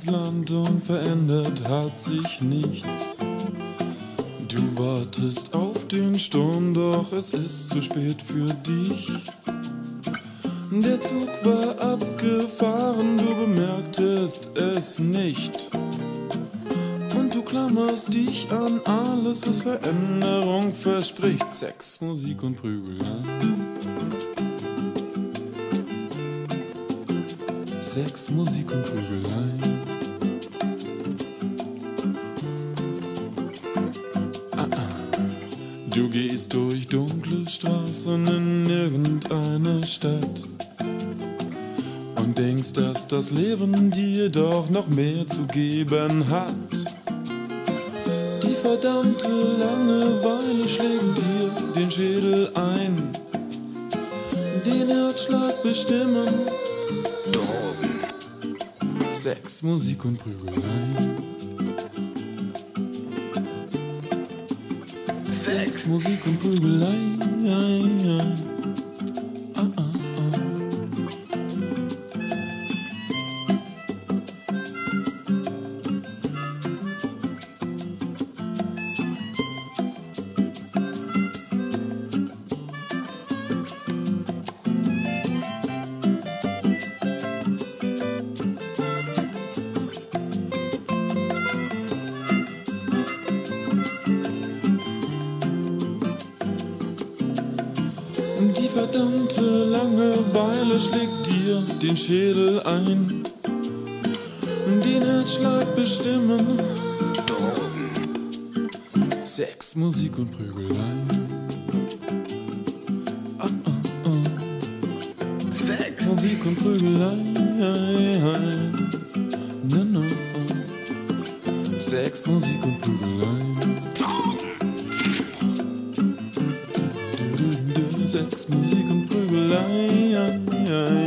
ins Land und verändert hat sich nichts. Du wartest auf den Sturm, doch es ist zu spät für dich. Der Zug war abgefahren, du bemerktest es nicht. Und du klammerst dich an alles, was Veränderung verspricht. Sex, Musik und Prügelei. Sex, Musik und Prügelei. Ah, ah. Du gehst durch dunkle Straßen in irgendeine Stadt und denkst, dass das Leben dir doch noch mehr zu geben hat. Die verdammte Langeweile schlägt dir den Schädel ein, den Herzschlag bestimmen Drogen, Sex, Musik und Prügelei. Sex, Musik und Prügelei. Die verdammte Langeweile schlägt dir den Schädel ein. Den Herzschlag bestimmen Drogen, Sex, Musik und Prügelei. Ah, ah, ah. Sex, Musik und Prügelei. Na, na. Sex, Musik und Prügelei. Sex, Musik und Prügelei.